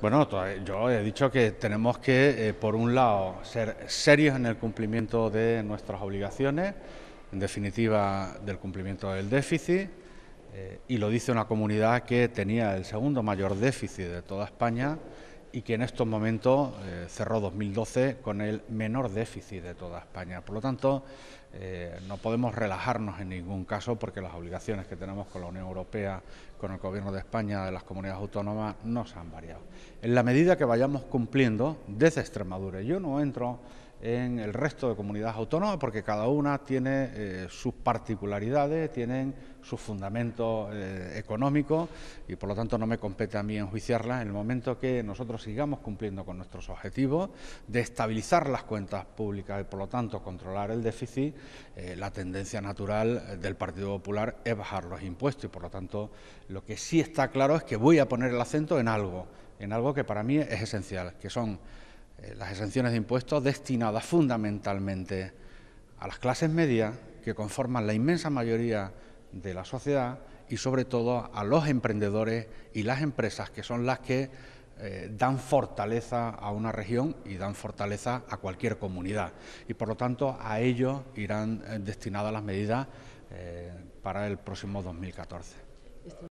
Bueno, yo he dicho que tenemos que, eh, por un lado, ser serios en el cumplimiento de nuestras obligaciones, en definitiva, del cumplimiento del déficit, eh, y lo dice una comunidad que tenía el segundo mayor déficit de toda España y que en estos momentos eh, cerró 2012 con el menor déficit de toda España. Por lo tanto, eh, no podemos relajarnos en ningún caso porque las obligaciones que tenemos con la Unión Europea, con el Gobierno de España, de las comunidades autónomas, no se han variado. En la medida que vayamos cumpliendo desde Extremadura, yo no entro en el resto de comunidades autónomas porque cada una tiene eh, sus particularidades, tienen sus fundamentos eh, económicos y por lo tanto no me compete a mí enjuiciarlas en el momento que nosotros sigamos cumpliendo con nuestros objetivos de estabilizar las cuentas públicas y por lo tanto controlar el déficit, eh, la tendencia natural del Partido Popular es bajar los impuestos y por lo tanto lo que sí está claro es que voy a poner el acento en algo, en algo que para mí es esencial, que son las exenciones de impuestos destinadas fundamentalmente a las clases medias que conforman la inmensa mayoría de la sociedad y sobre todo a los emprendedores y las empresas que son las que eh, dan fortaleza a una región y dan fortaleza a cualquier comunidad. Y por lo tanto a ellos irán eh, destinadas las medidas para el próximo 2014.